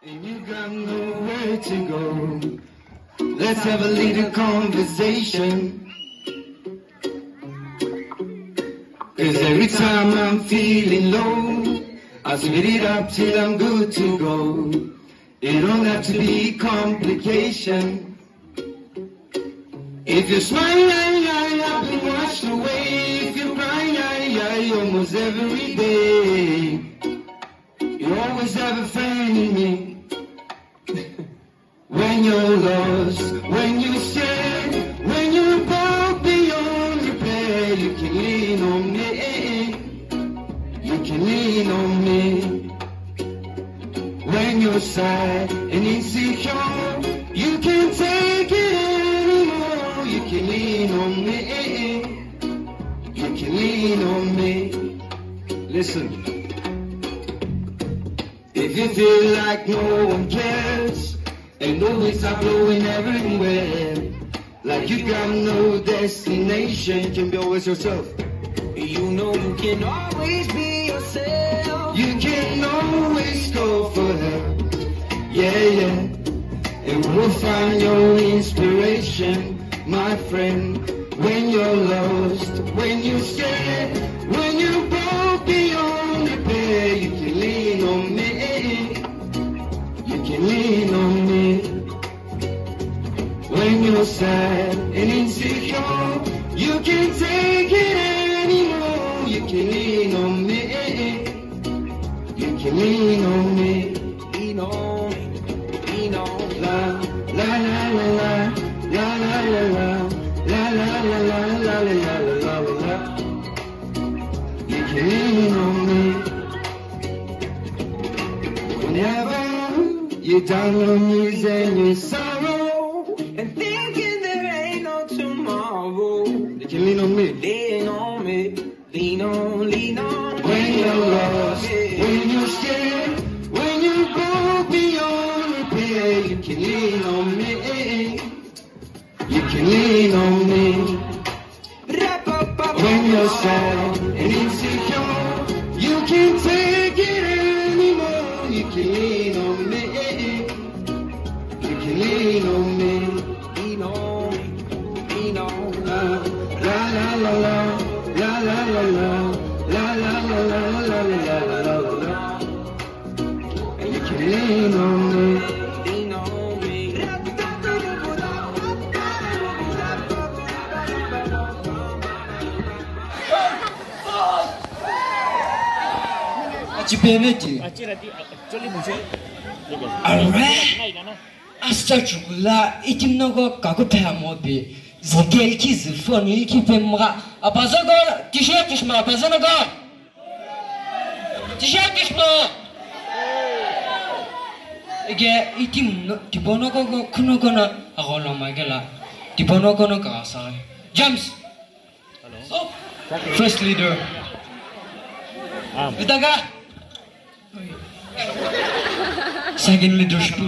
And you got nowhere to go. Let's have a little conversation. Cause every time I'm feeling low, I spit it up till I'm good to go. It don't have to be complication. If you smile, I, I, I've been washed away. If you cry, I, I, almost every day. You always have a friend in me. When you're lost, when you're scared, when you're above beyond repair, you can lean on me. You can lean on me. When you're sad and insecure, you can't take it anymore. You can lean on me. You can lean on me. Listen. If you feel like no one cares and the winds are blowing everywhere, like you got no destination, you can be always yourself. You know you can always be yourself. You can always go for help. Yeah, yeah. And we'll find your inspiration, my friend. When you're lost, when you're scared, sad and insecure, you can't take it anymore. You can lean on me. You can lean on me. Lean on lean on. La la la la la la la la la la la la la la la la la la. You can lean on me. Whenever you're down on your knees and you sorrow, And thinking can lean on me. Lean on me, lean on, lean on. When you're lost, when you're scared, when you go beyond repair, you can lean on me. You can lean on me. When you're sad and insecure, you can't take it anymore. You can lean kibebeje alwe asta chukula mobi ki zifon il ki go tishe kishma no go tishe kishma ege itim tibonogo go kunogo na magela James. Hello. First leader. Um. second leadership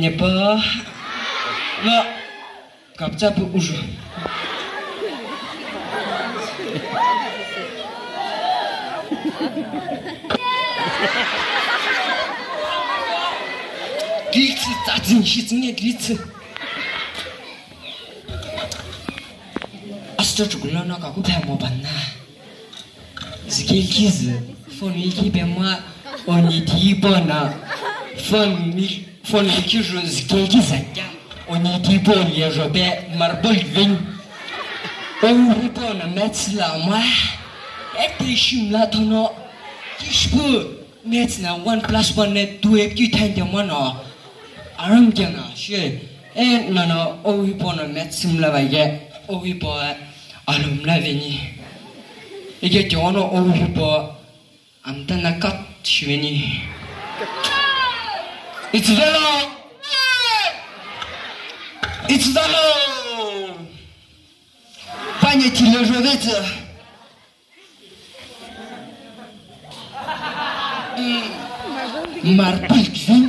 ne pa la kapcha pu uju Гилц зазин хизмэд лиц. Астаж гулана гаку бэмо банна. Згилкиз фон ики бэма он ити бона. Fomiki Josgegi Zaka, Onitipo Yajobe Marbol Vin, Onripo Nametslama, Etishimlatono, Kishpo, Metsna, one plus one net, two, you ten the one or Aramjana, she, eh, no, no, Ovipo Nametsimlavaye, Ovipo Alumlavini. Et que tu en as au repos, en tant que 4, je suis venu. It's the law. It's the law. Panie Kilerzowice. Mm. Marpilki.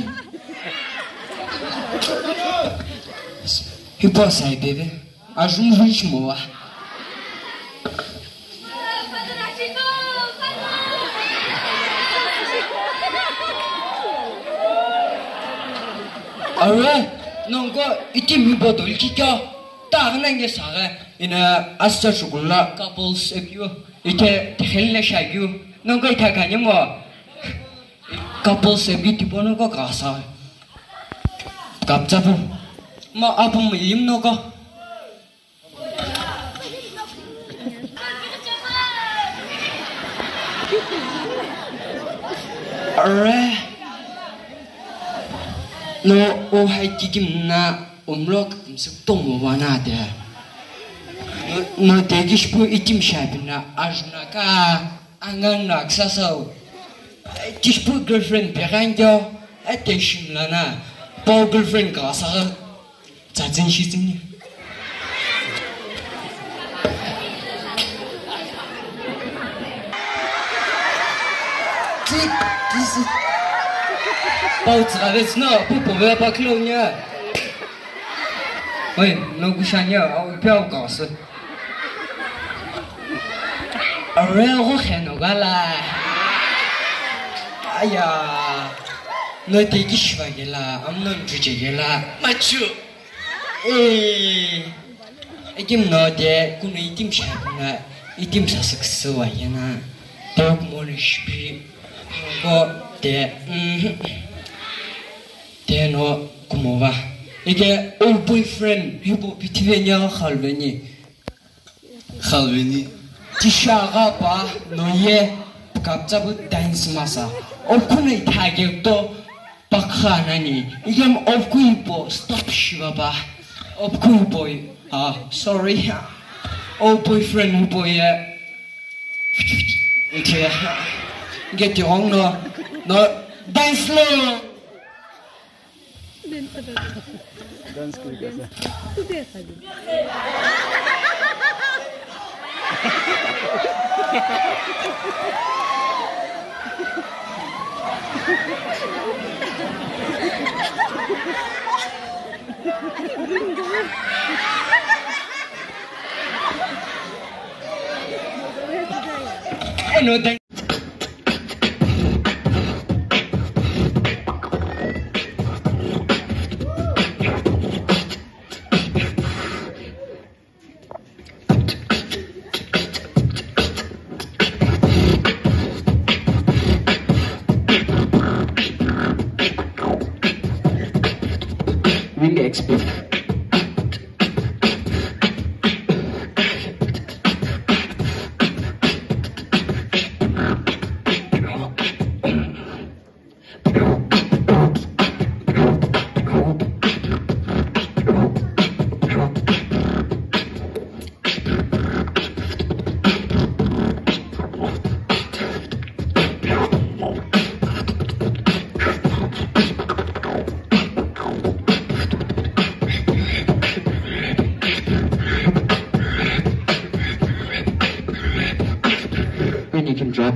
Chyba sobie, baby. Aż umrzeć mowa. Alright, nongko iti mibo dol kikyo. Ta hanang ge saga ina asa shukula couples ekyo. Ite tehel na shagyo. Nongko cái gì mà Couples ekyo tipo nongko kasa. mà po. Ma apo milim nongko. rồi, No, o hai kikim na umlok msuk tomu wana de. No, no tegish pu itim shabina ajna ka angang nak sasaw. Tish pu girlfriend beranjo attention lana. Po girlfriend ka sa za zin shi zin ni. 这这是报纸啊，这是那不不要把克隆呀。喂，那个啥呀，我不要搞事。啊，我看那个啦。哎呀，那得给说的 te te no kumo wa ike old boyfriend yubo pitiwe nya khalwe ni khalwe ni tisha ga pa no ye kapcha bu dance masa okunai thage to pakha na ni igam opkui po stop shiva ba opkui boy ah sorry old boyfriend boy yeah get your own no No, dance lang. dance ko kasi. Tuti sa di. Gringo. Ano When you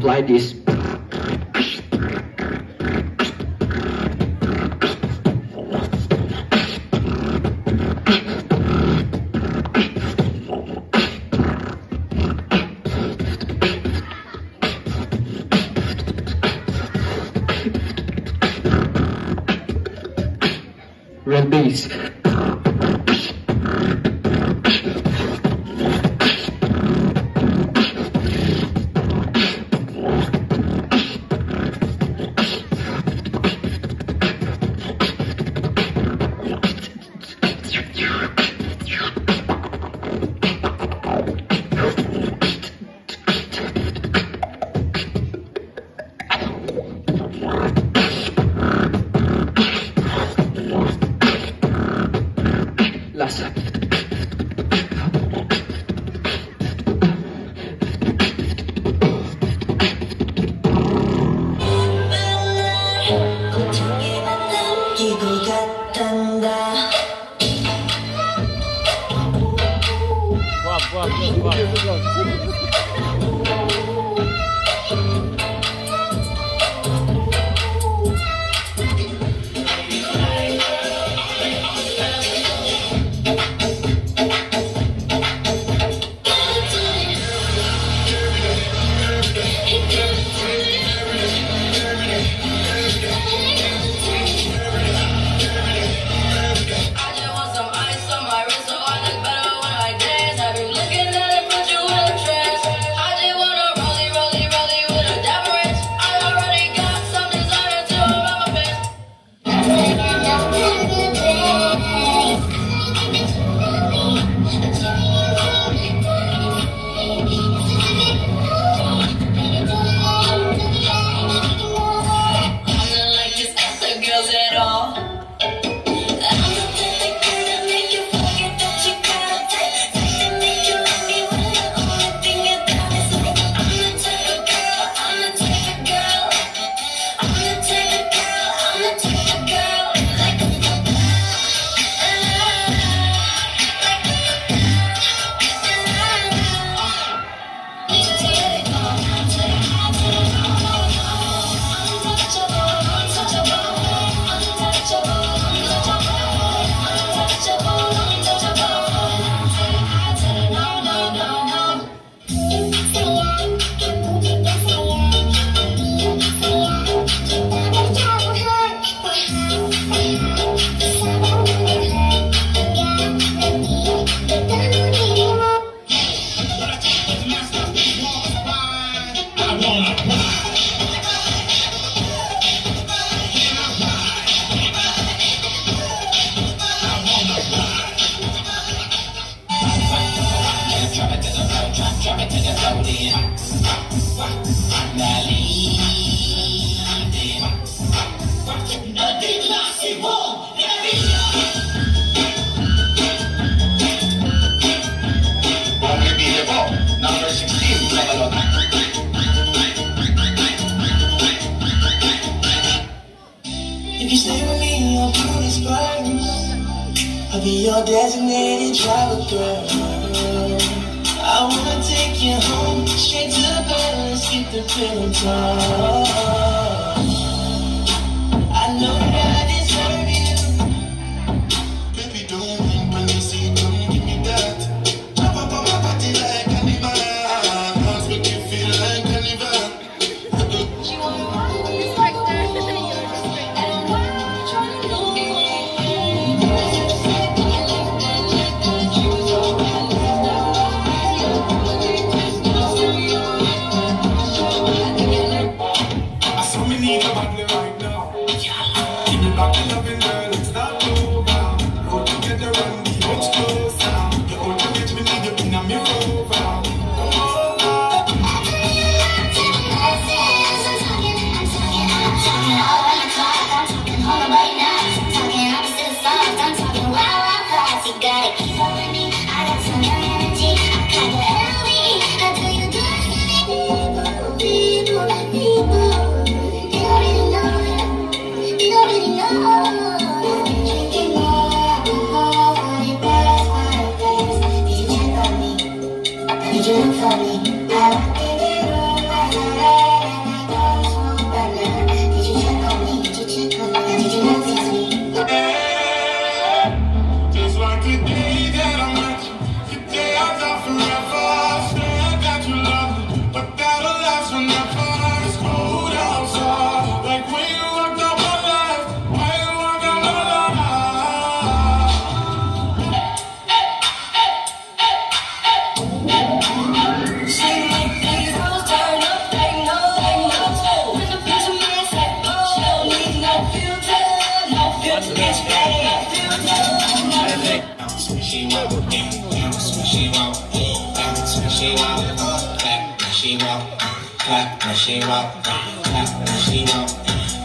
like this. Red bass. designated driver girl. I wanna take you home, straight to Paris, get the feeling tall. clap that shit up, clap that shit up,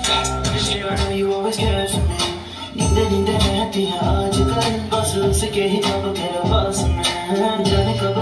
clap that shit up. I know you always care for me. नींद नींद रहती है आजकल बस उसे के ही कब के बस में जाने कब